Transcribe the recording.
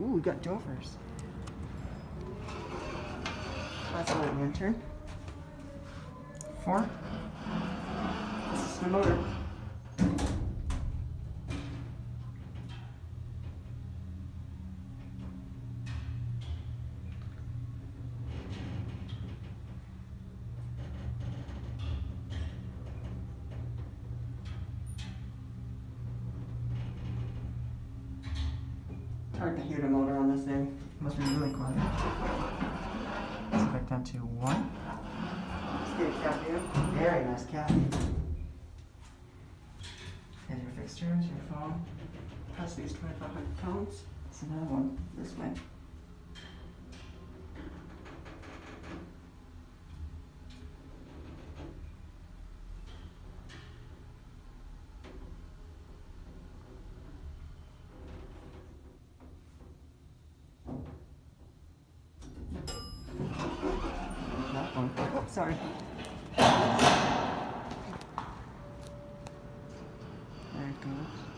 Ooh, we got Dovers. That's a lantern. Four. This is the motor. Hard to hear the motor on this thing. Must be really quiet. Let's go back down to one. Let's get a. Very nice cap. And your fixtures, your phone. Plus these 2500 pounds. It's another one this way. Sorry. There it goes.